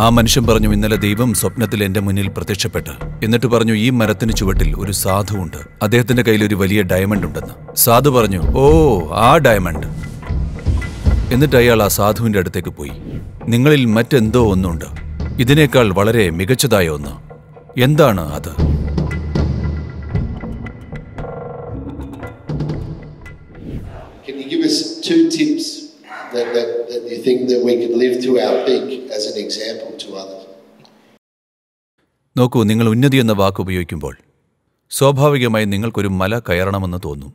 ആ മനുഷ്യൻ പറഞ്ഞു ഇന്നലെ ദൈവം സ്വപ്നത്തിൽ എന്റെ മുന്നിൽ പ്രത്യക്ഷപ്പെട്ട്. എന്നിട്ട് പറഞ്ഞു ഈ മരത്തിന് ചുവട്ടിൽ ഒരു സാധുവുണ്ട് അദ്ദേഹത്തിന്റെ കയ്യിൽ ഒരു വലിയ ഡയമണ്ട് ഉണ്ടെന്ന്. സാധു പറഞ്ഞു ഓ ആ ഡയമണ്ട് എന്നിട്ട് അയാൾ ആ സാധുവിന്റെ അടുത്തേക്ക് പോയി. നിങ്ങളിൽ മറ്റെന്തോ ഒന്നുണ്ട്. ഇതിനേക്കാൾ വളരെ മികച്ചതായ ഒന്ന്. എന്താണ് അത്? Can you give us two tips that, that, that you think that we could live to our peak as an example to others? നോക്കൂ നിങ്ങൾ ഉന്നതി എന്ന വാക്ക് ഉപയോഗിക്കുമ്പോൾ സ്വാഭാവികമായി നിങ്ങൾക്കൊരു മല കയറണമെന്ന് തോന്നും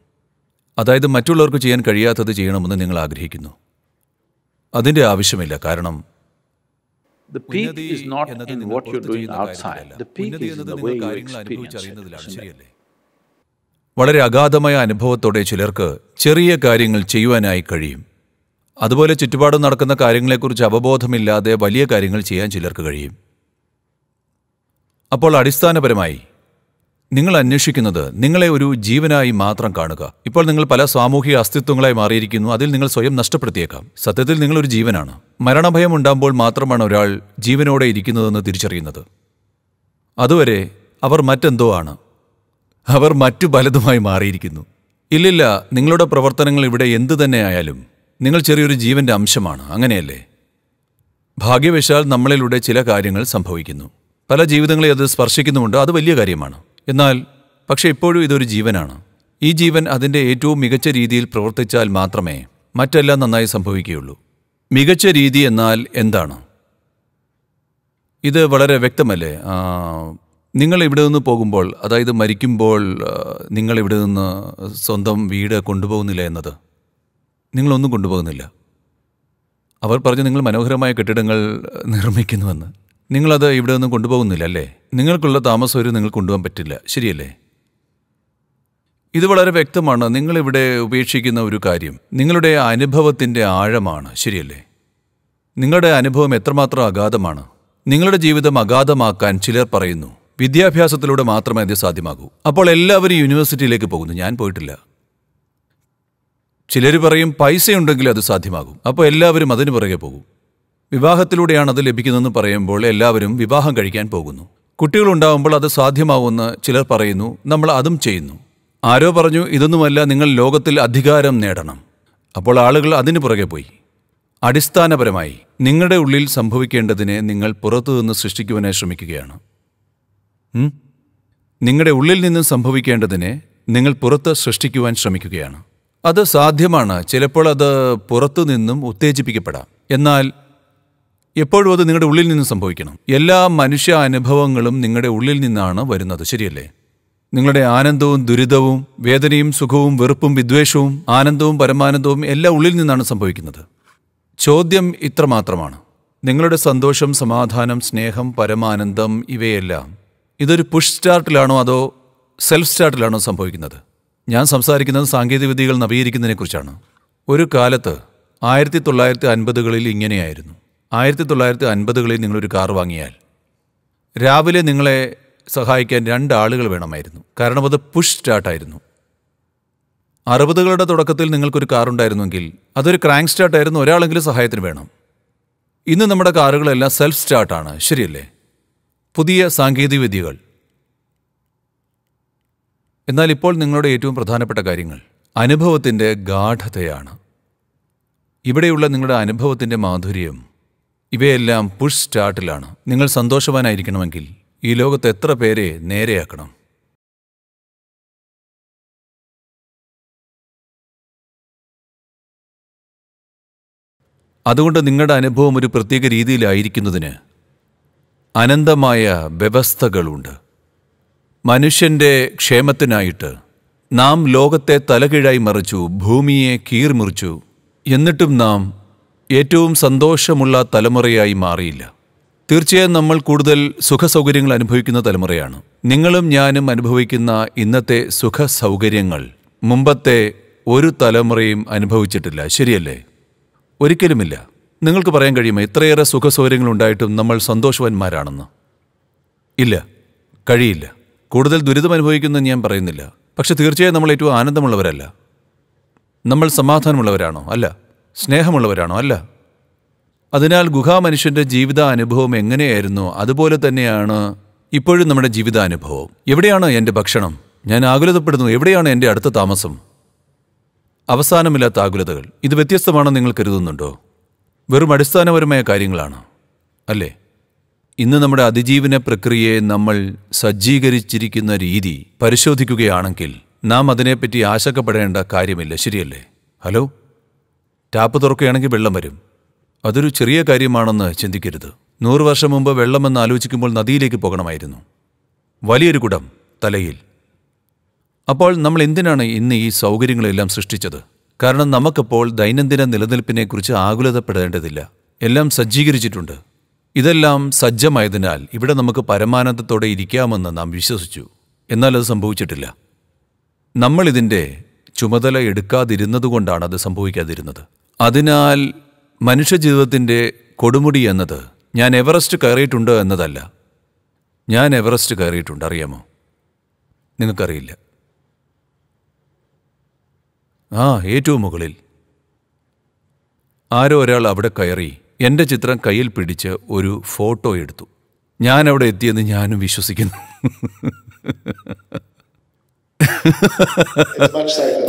അതായത് മറ്റുള്ളവർക്ക് ചെയ്യാൻ കഴിയാത്തത് ചെയ്യണമെന്ന് നിങ്ങൾ ആഗ്രഹിക്കുന്നു അതിന്റെ ആവശ്യമില്ല കാരണം The peak is not in what you're doing outside. The peak is in the way you experience it. വളരെ അഗാധമായ അനുഭവത്തോടെ ചിലർക്ക് ചെറിയ കാര്യങ്ങൾ ചെയ്യുവാനായി കഴിയും അതുപോലെ ചുറ്റുപാടും നടക്കുന്ന കാര്യങ്ങളെക്കുറിച്ച് അവബോധമില്ലാതെ വലിയ കാര്യങ്ങൾ ചെയ്യാൻ ചിലർക്ക് കഴിയും. അപ്പോൾ അടിസ്ഥാനപരമായി നിങ്ങൾ അന്വേഷിക്കുന്നത് നിങ്ങളെ ഒരു ജീവനായി മാത്രം കാണുക. ഇപ്പോൾ നിങ്ങൾ പല സാമൂഹിക അസ്തിത്വങ്ങളായി മാറിയിരിക്കുന്നു. അതിൽ നിങ്ങൾ സ്വയം നഷ്ടപ്പെടുത്തിയേക്കാം. സത്യത്തിൽ നിങ്ങളൊരു ജീവനാണ്. മരണഭയം ഉണ്ടാകുമ്പോൾ മാത്രമാണ് ഒരാൾ ജീവനോടെ ഇരിക്കുന്നതെന്ന് തിരിച്ചറിയുന്നത്. അതുവരെ അവർ മറ്റെന്തോ ആണ്. അവർ മറ്റു പലതുമായി മാറിയിരിക്കുന്നു. ഇല്ലില്ല നിങ്ങളുടെ പ്രവർത്തനങ്ങൾ ഇവിടെ എന്തു തന്നെയായാലും നിങ്ങൾ ചെറിയൊരു ജീവന്റെ അംശമാണ് അങ്ങനെയല്ലേ? ഭാഗ്യവശാൽ നമ്മളിലൂടെ ചില കാര്യങ്ങൾ സംഭവിക്കുന്നു. പല ജീവിതങ്ങളെ അത് സ്പർശിക്കുന്നുമുണ്ട് അത് വലിയ കാര്യമാണ്. എന്നാൽ പക്ഷെ ഇപ്പോഴും ഇതൊരു ജീവനാണ്. ഈ ജീവൻ അതിന്റെ ഏറ്റവും മികച്ച രീതിയിൽ പ്രവർത്തിച്ചാൽ മാത്രമേ മറ്റെല്ലാം നന്നായി സംഭവിക്കുകയുള്ളൂ. മികച്ച രീതി എന്നാൽ എന്താണ്? ഇത് വളരെ വ്യക്തമല്ലേ? നിങ്ങൾ ഇവിടെ നിന്ന് പോകുമ്പോൾ അതായത് മരിക്കുമ്പോൾ നിങ്ങൾ ഇവിടെ നിന്ന് സ്വന്തം വീട് കൊണ്ടുപോകുന്നില്ല എന്നത്? നിങ്ങളൊന്നും കൊണ്ടുപോകുന്നില്ല. അവർ പറഞ്ഞു നിങ്ങൾ മനോഹരമായ കെട്ടിടങ്ങൾ നിർമ്മിക്കുന്നുവെന്ന്. നിങ്ങളത് ഇവിടെ ഒന്നും കൊണ്ടുപോകുന്നില്ല അല്ലേ? നിങ്ങൾക്കുള്ള താമസം ഒരു നിങ്ങൾ കൊണ്ടുപോകാൻ പറ്റില്ല ശരിയല്ലേ? ഇത് വളരെ വ്യക്തമാണ് നിങ്ങളിവിടെ ഉപേക്ഷിക്കുന്ന ഒരു കാര്യം. നിങ്ങളുടെ അനുഭവത്തിന്റെ ആഴമാണ് ശരിയല്ലേ? നിങ്ങളുടെ അനുഭവം എത്രമാത്രം അഗാധമാണ്? നിങ്ങളുടെ ജീവിതം അഗാധമാക്കാൻ ചിലർ പറയുന്നു വിദ്യാഭ്യാസത്തിലൂടെ മാത്രമേ അത് സാധ്യമാകൂ. അപ്പോൾ എല്ലാവരും യൂണിവേഴ്സിറ്റിയിലേക്ക് പോകുന്നു. ഞാൻ പോയിട്ടില്ല. ചിലർ പറയും പൈസയുണ്ടെങ്കിൽ അത് സാധ്യമാകും. അപ്പോൾ എല്ലാവരും അതിന് പുറകെ പോകും. വിവാഹത്തിലൂടെയാണ് അത് ലഭിക്കുന്നതെന്ന് പറയുമ്പോൾ എല്ലാവരും വിവാഹം കഴിക്കാൻ പോകുന്നു. കുട്ടികളുണ്ടാവുമ്പോൾ അത് സാധ്യമാവുമെന്ന് ചിലർ പറയുന്നു നമ്മൾ അതും ചെയ്യുന്നു. ആരോ പറഞ്ഞു ഇതൊന്നുമല്ല നിങ്ങൾ ലോകത്തിൽ അധികാരം നേടണം. അപ്പോൾ ആളുകൾ അതിന് പുറകെ പോയി. അടിസ്ഥാനപരമായി നിങ്ങളുടെ ഉള്ളിൽ സംഭവിക്കേണ്ടതിനെ നിങ്ങൾ പുറത്തുനിന്ന് സൃഷ്ടിക്കുവാനായി ശ്രമിക്കുകയാണ്. നിങ്ങളുടെ ഉള്ളിൽ നിന്ന് സംഭവിക്കേണ്ടതിനെ നിങ്ങൾ പുറത്ത് സൃഷ്ടിക്കുവാൻ ശ്രമിക്കുകയാണ്. അത് സാധ്യമാണ്. ചിലപ്പോൾ അത് പുറത്തു നിന്നും ഉത്തേജിപ്പിക്കപ്പെടാം. എന്നാൽ എപ്പോഴും അത് നിങ്ങളുടെ ഉള്ളിൽ നിന്ന് സംഭവിക്കണം. എല്ലാ മനുഷ്യ അനുഭവങ്ങളും നിങ്ങളുടെ ഉള്ളിൽ നിന്നാണ് വരുന്നത്. ശരിയല്ലേ? നിങ്ങളുടെ ആനന്ദവും ദുരിതവും വേദനയും സുഖവും വെറുപ്പും വിദ്വേഷവും ആനന്ദവും പരമാനന്ദവും എല്ലാം ഉള്ളിൽ നിന്നാണ് സംഭവിക്കുന്നത്. ചോദ്യം ഇത്രമാത്രമാണ് നിങ്ങളുടെ സന്തോഷം സമാധാനം സ്നേഹം പരമാനന്ദം ഇവയെല്ലാം ഇതൊരു പുഷ് സ്റ്റാർട്ടിലാണോ അതോ സെൽഫ് സ്റ്റാർട്ടിലാണോ സംഭവിക്കുന്നത്? ഞാൻ സംസാരിക്കുന്നത് സാങ്കേതികവിദ്യകൾ നവീകരിക്കുന്നതിനെക്കുറിച്ചാണ്. ഒരു കാലത്ത് ആയിരത്തി തൊള്ളായിരത്തി അൻപതുകളിൽ ഇങ്ങനെയായിരുന്നു. ആയിരത്തി തൊള്ളായിരത്തി അൻപതുകളിൽ നിങ്ങളൊരു കാർ വാങ്ങിയാൽ രാവിലെ നിങ്ങളെ സഹായിക്കാൻ രണ്ട് ആളുകൾ വേണമായിരുന്നു. കാരണം അത് പുഷ് സ്റ്റാർട്ടായിരുന്നു. അറുപതുകളുടെ തുടക്കത്തിൽ നിങ്ങൾക്കൊരു കാർ ഉണ്ടായിരുന്നെങ്കിൽ അതൊരു ക്രാങ്ക് സ്റ്റാർട്ടായിരുന്നു. ഒരാളെങ്കിലും സഹായത്തിന് വേണം. ഇന്ന് നമ്മുടെ കാറുകളെല്ലാം സെൽഫ് സ്റ്റാർട്ടാണ്. ശരിയല്ലേ? പുതിയ സാങ്കേതിക വിദ്യകൾ എന്നാൽ ഇപ്പോൾ നിങ്ങളുടെ ഏറ്റവും പ്രധാനപ്പെട്ട കാര്യങ്ങൾ അനുഭവത്തിന്റെ ഗാഠതയാണ്. ഇവിടെയുള്ള നിങ്ങളുടെ അനുഭവത്തിന്റെ മാധുര്യം ഇവയെല്ലാം പുഷ് സ്റ്റാർട്ടിലാണ് നിങ്ങൾ സന്തോഷവാനായിരിക്കണമെങ്കിൽ ഈ ലോകത്ത് എത്ര പേരെ നേരെയാക്കണം? അതുകൊണ്ട് നിങ്ങളുടെ അനുഭവം ഒരു പ്രത്യേക രീതിയിലായിരിക്കുന്നതിന് അനന്തമായ വ്യവസ്ഥകളുണ്ട്. മനുഷ്യന്റെ ക്ഷേമത്തിനായിട്ട് നാം ലോകത്തെ തലകീഴായി മറിച്ചു ഭൂമിയെ കീർമുറിച്ചു. എന്നിട്ടും നാം ഏറ്റവും സന്തോഷമുള്ള തലമുറയായി മാറിയില്ല. തീർച്ചയായും നമ്മൾ കൂടുതൽ സുഖസൗകര്യങ്ങൾ അനുഭവിക്കുന്ന തലമുറയാണ്. നിങ്ങളും ഞാനും അനുഭവിക്കുന്ന ഇന്നത്തെ സുഖ സൗകര്യങ്ങൾ മുമ്പത്തെ ഒരു തലമുറയും അനുഭവിച്ചിട്ടില്ല. ശരിയല്ലേ? ഒരിക്കലുമില്ല. നിങ്ങൾക്ക് പറയാൻ കഴിയുമോ? ഇത്രയേറെ സുഖസൗകര്യങ്ങൾ ഉണ്ടായിട്ടും നമ്മൾ സന്തോഷവാന്മാരാണെന്ന്? ഇല്ല. കഴിയില്ല. കൂടുതൽ ദുരിതം അനുഭവിക്കുന്നെന്ന് ഞാൻ പറയുന്നില്ല. പക്ഷെ തീർച്ചയായും നമ്മൾ ഏറ്റവും ആനന്ദമുള്ളവരല്ല. നമ്മൾ സമാധാനമുള്ളവരാണോ? അല്ല. സ്നേഹമുള്ളവരാണോ? അല്ല. അതിനാൽ ഗുഹാമനുഷ്യന്റെ ജീവിതാനുഭവം എങ്ങനെയായിരുന്നു? അതുപോലെ തന്നെയാണ് ഇപ്പോഴും നമ്മുടെ ജീവിതാനുഭവം എവിടെയാണ് എന്റെ ഭക്ഷണം? ഞാൻ ആകുലതപ്പെടുന്നു. എവിടെയാണ് എന്റെ അടുത്ത താമസം? അവസാനമില്ലാത്ത ആകുലതകൾ. ഇത് വ്യത്യസ്തമാണെന്ന് നിങ്ങൾ കരുതുന്നുണ്ടോ? വെറും അടിസ്ഥാനപരമായ കാര്യങ്ങളാണ്. അല്ലേ? ഇന്ന് നമ്മുടെ അതിജീവന പ്രക്രിയയെ നമ്മൾ സജ്ജീകരിച്ചിരിക്കുന്ന രീതി പരിശോധിക്കുകയാണെങ്കിൽ നാം അതിനെപ്പറ്റി ആശങ്കപ്പെടേണ്ട കാര്യമില്ല. ശരിയല്ലേ? ഹലോ? ടാപ്പ് തുറക്കുകയാണെങ്കിൽ വെള്ളം വരും. അതൊരു ചെറിയ കാര്യമാണെന്ന് ചിന്തിക്കരുത്. നൂറ് വർഷം മുമ്പ് വെള്ളമെന്ന് ആലോചിക്കുമ്പോൾ നദിയിലേക്ക് പോകണമായിരുന്നു. വലിയൊരു കുടം തലയിൽ. അപ്പോൾ നമ്മൾ എന്തിനാണ് ഇന്ന് ഈ സൗകര്യങ്ങളെല്ലാം സൃഷ്ടിച്ചത്? കാരണം നമുക്കപ്പോൾ ദൈനംദിന നിലനിൽപ്പിനെക്കുറിച്ച് ആകുലതപ്പെടേണ്ടതില്ല. എല്ലാം സജ്ജീകരിച്ചിട്ടുണ്ട്. ഇതെല്ലാം സജ്ജമായതിനാൽ ഇവിടെ നമുക്ക് പരമാനന്ദത്തോടെ ഇരിക്കാമെന്ന് നാം വിശ്വസിച്ചു. എന്നാൽ അത് സംഭവിച്ചിട്ടില്ല. നമ്മൾ ഇതിന്റെ ചുമതല എടുക്കാതിരുന്നതുകൊണ്ടാണ് അത് സംഭവിക്കാതിരുന്നത്. അതിനാൽ മനുഷ്യജീവിതത്തിന്റെ കൊടുമുടി എന്നത് ഞാൻ എവറസ്റ്റ് കയറിയിട്ടുണ്ട് എന്നതല്ല. ഞാൻ എവറസ്റ്റ് കയറിയിട്ടുണ്ട് അറിയാമോ? നിങ്ങൾക്കറിയില്ല. ആ ഏറ്റവും മുകളിൽ. ആരോ ഒരാൾ അവിടെ കയറി എന്റെ ചിത്രം കയ്യിൽ പിടിച്ച് ഒരു ഫോട്ടോ എടുത്തു. ഞാൻ അവിടെ എത്തിയെന്ന് ഞാനും വിശ്വസിക്കുന്നു.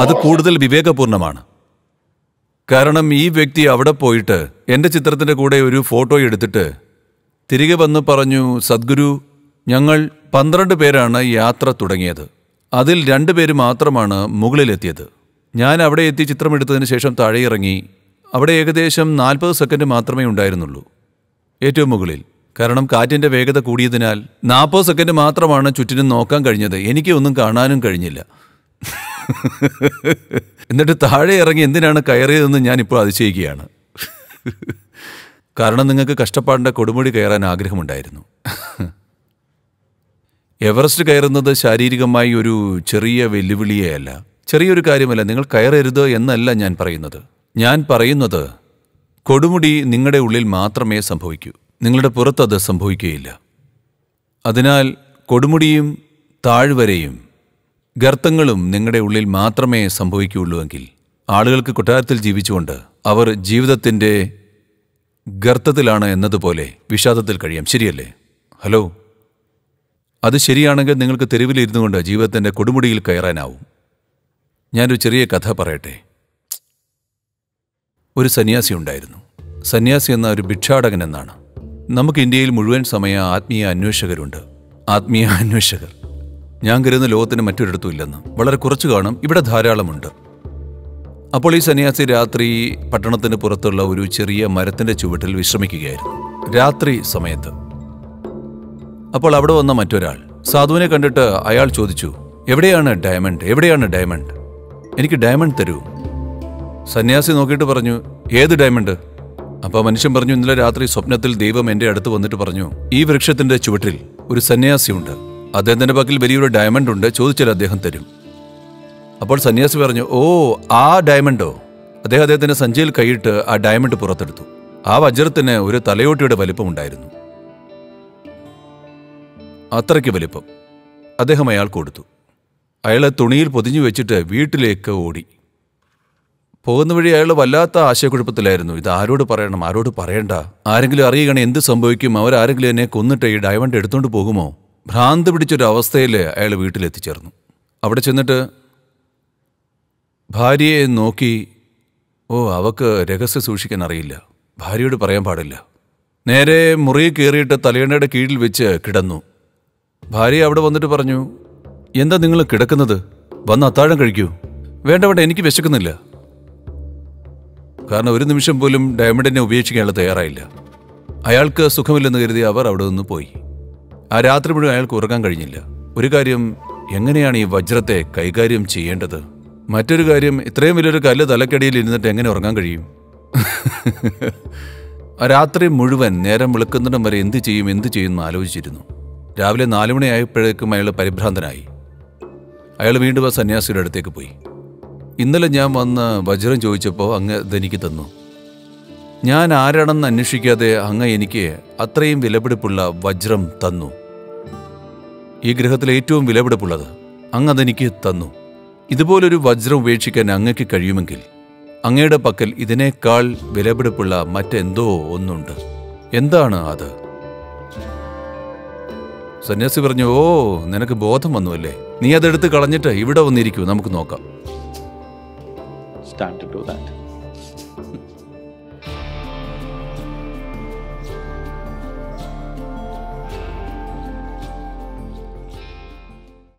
അത് കൂടുതൽ വിവേകപൂർണമാണ് കാരണം ഈ വ്യക്തി അവിടെ പോയിട്ട് എന്റെ ചിത്രത്തിന്റെ കൂടെ ഒരു ഫോട്ടോ എടുത്തിട്ട് തിരികെ വന്ന് പറഞ്ഞു സദ്ഗുരു ഞങ്ങൾ പന്ത്രണ്ട് പേരാണ് യാത്ര തുടങ്ങിയത്. അതിൽ രണ്ട് പേര് മാത്രമാണ് മുകളിലെത്തിയത്. ഞാൻ അവിടെ എത്തി ചിത്രമെടുത്തതിന് ശേഷം താഴെ ഇറങ്ങി അവിടെ ഏകദേശം നാൽപ്പത് സെക്കൻഡ് മാത്രമേ ഉണ്ടായിരുന്നുള്ളൂ. ഏറ്റവും മുകളിൽ. കാരണം കാറ്റിന്റെ വേഗത കൂടിയതിനാൽ നാൽപ്പത് സെക്കൻഡ് മാത്രമാണ് ചുറ്റിനും നോക്കാൻ കഴിഞ്ഞത്. എനിക്ക് ഒന്നും കാണാനും കഴിഞ്ഞില്ല. എന്നിട്ട് താഴെ ഇറങ്ങി എന്തിനാണ് കയറിയതെന്ന് ഞാനിപ്പോൾ അതിശയിക്കുകയാണ്. കാരണം നിങ്ങൾക്ക് കഷ്ടപ്പാടിന്റെ കൊടുമുടി കയറാൻ ആഗ്രഹമുണ്ടായിരുന്നു. എവറസ്റ്റ് കയറുന്നത് ശാരീരികമായി ഒരു ചെറിയ വെല്ലുവിളിയേ അല്ല. ചെറിയൊരു കാര്യമല്ല നിങ്ങൾ കയറരുത് എന്നല്ല ഞാൻ പറയുന്നത്. ഞാൻ പറയുന്നത് കൊടുമുടി നിങ്ങളുടെ ഉള്ളിൽ മാത്രമേ സംഭവിക്കൂ. നിങ്ങളുടെ പുറത്തത് സംഭവിക്കുകയില്ല. അതിനാൽ കൊടുമുടിയും താഴ്വരയും ഗർത്തങ്ങളും നിങ്ങളുടെ ഉള്ളിൽ മാത്രമേ സംഭവിക്കുകയുള്ളൂവെങ്കിൽ ആളുകൾക്ക് കൊട്ടാരത്തിൽ ജീവിച്ചുകൊണ്ട് അവർ ജീവിതത്തിന്റെ ഗർത്തത്തിലാണ് എന്നതുപോലെ വിഷാദത്തിൽ കഴിയാം. ശരിയല്ലേ? ഹലോ? അത് ശരിയാണെങ്കിൽ നിങ്ങൾക്ക് തെരുവിലിരുന്നു കൊണ്ട് ജീവിതത്തിന്റെ കൊടുമുടിയിൽ കയറാനാവും. ഞാനൊരു ചെറിയ കഥ പറയട്ടെ. ഒരു സന്യാസി ഉണ്ടായിരുന്നു. സന്യാസി എന്ന ഒരു ഭിക്ഷാടകൻ എന്നാണ്. നമുക്ക് ഇന്ത്യയിൽ മുഴുവൻ സമയ ആത്മീയ അന്വേഷകരുണ്ട്. ആത്മീയ അന്വേഷകർ. ഞാൻ കരുതുന്ന ലോകത്തിന് മറ്റൊരിടത്തും ഇല്ലെന്ന്. വളരെ കുറച്ചു കാണും. ഇവിടെ ധാരാളമുണ്ട്. അപ്പോൾ ഈ സന്യാസി രാത്രി പട്ടണത്തിന് പുറത്തുള്ള ഒരു ചെറിയ മരത്തിന്റെ ചുവട്ടിൽ വിശ്രമിക്കുകയായിരുന്നു. രാത്രി സമയത്ത്. അപ്പോൾ അവിടെ വന്ന മറ്റൊരാൾ. സാധുവിനെ കണ്ടിട്ട് അയാൾ ചോദിച്ചു എവിടെയാണ് ഡയമണ്ട്? എവിടെയാണ് ഡയമണ്ട്? എനിക്ക് ഡയമണ്ട് തരൂ. സന്യാസി നോക്കിയിട്ട് പറഞ്ഞു ഏത് ഡയമണ്ട് അപ്പോൾ മനുഷ്യൻ പറഞ്ഞു ഇന്നലെ രാത്രി സ്വപ്നത്തിൽ ദൈവം എന്റെ അടുത്ത് വന്നിട്ട് പറഞ്ഞു ഈ വൃക്ഷത്തിന്റെ ചുവട്ടിൽ ഒരു സന്യാസിയുണ്ട് അദ്ദേഹത്തിന്റെ പക്കൽ വലിയൊരു ഡയമണ്ട് ഉണ്ട് ചോദിച്ചാൽ അദ്ദേഹം തരും. അപ്പോൾ സന്യാസി പറഞ്ഞു ഓ ആ ഡയമണ്ടോ അദ്ദേഹം അദ്ദേഹത്തിന്റെ സഞ്ചിയിൽ കൈയിട്ട് ആ ഡയമണ്ട് പുറത്തെടുത്തു. ആ വജ്രത്തിന് ഒരു തലയോട്ടിയുടെ വലിപ്പമുണ്ടായിരുന്നു അത്രയ്ക്ക് വലിപ്പം. അദ്ദേഹം അയാൾ കൊടുത്തു. അയാളെ തുണിയിൽ പൊതിഞ്ഞു വെച്ചിട്ട് വീട്ടിലേക്ക് ഓടി. പോകുന്ന വഴി അയാൾ വല്ലാത്ത ആശയക്കുഴപ്പത്തിലായിരുന്നു. ഇത് ആരോട് പറയണം? ആരോട് പറയണ്ട? ആരെങ്കിലും അറിയുകയാണ് എന്ത് സംഭവിക്കും? അവരാരെങ്കിലും എന്നെ കൊന്നിട്ട് ഈ ഡയമണ്ട് എടുത്തുകൊണ്ട് പോകുമോ? ഭ്രാന്ത് പിടിച്ചൊരു അവസ്ഥയിൽ അയാൾ വീട്ടിലെത്തിച്ചേർന്നു. അവിടെ ചെന്നിട്ട് ഭാര്യയെ നോക്കി ഓ അവക്ക് രഹസ്യം സൂക്ഷിക്കാൻ അറിയില്ല. ഭാര്യയോട് പറയാൻ പാടില്ല. നേരെ മുറി കയറിയിട്ട് തലയണയുടെ കീഴിൽ വെച്ച് കിടന്നു. ഭാര്യ അവിടെ വന്നിട്ട് പറഞ്ഞു എന്താ നിങ്ങൾ കിടക്കുന്നത്? വന്ന് അത്താഴം കഴിക്കൂ. വേണ്ട വേണ്ട എനിക്ക് വിശക്കുന്നില്ല. കാരണം ഒരു നിമിഷം പോലും ഡയമണ്ടിനെ ഉപേക്ഷിക്കാൻ അയാൾ തയ്യാറായില്ല. അയാൾക്ക് സുഖമില്ലെന്ന് കരുതി അവർ അവിടെ നിന്ന് പോയി. ആ രാത്രി മുഴുവൻ അയാൾക്ക് ഉറങ്ങാൻ കഴിഞ്ഞില്ല. ഒരു കാര്യം എങ്ങനെയാണ് ഈ വജ്രത്തെ കൈകാര്യം ചെയ്യേണ്ടത്? മറ്റൊരു കാര്യം ഇത്രയും വലിയൊരു കല്ല് തലക്കടിയിൽ ഇരുന്നിട്ട് എങ്ങനെ ഉറങ്ങാൻ കഴിയും? ആ രാത്രി മുഴുവൻ നേരം വിളക്കുന്നിടം വരെ എന്ത് ചെയ്യും എന്ത് ചെയ്യും എന്ന് ആലോചിച്ചിരുന്നു. രാവിലെ നാലുമണിയായപ്പോഴേക്കും അയാൾ പരിഭ്രാന്തനായി. അയാൾ വീണ്ടും ആ സന്യാസിയുടെ അടുത്തേക്ക് പോയി. ഇന്നലെ ഞാൻ വന്ന് വജ്രം ചോദിച്ചപ്പോൾ അങ്ങ് ഇതെനിക്ക് തന്നു. ഞാൻ ആരാണെന്ന് അന്വേഷിക്കാതെ അങ്ങ് എനിക്ക് അത്രയും വിലപിടിപ്പുള്ള വജ്രം തന്നു. ഈ ഗ്രഹത്തിൽ ഏറ്റവും വിലപിടിപ്പുള്ളത് അങ്ങ് അതെനിക്ക് തന്നു. ഇതുപോലൊരു വജ്രം ഉപേക്ഷിക്കാൻ അങ്ങക്ക് കഴിയുമെങ്കിൽ അങ്ങയുടെ പക്കൽ ഇതിനേക്കാൾ വിലപിടിപ്പുള്ള മറ്റെന്തോ ഒന്നുണ്ട്. എന്താണ് അത്? സന്യാസി പറഞ്ഞു ഓ നിനക്ക് ബോധം വന്നു അല്ലേ? നീ അതെടുത്ത് കളഞ്ഞിട്ട് ഇവിടെ വന്നിരിക്കൂ നമുക്ക് നോക്കാം. It's time to do that.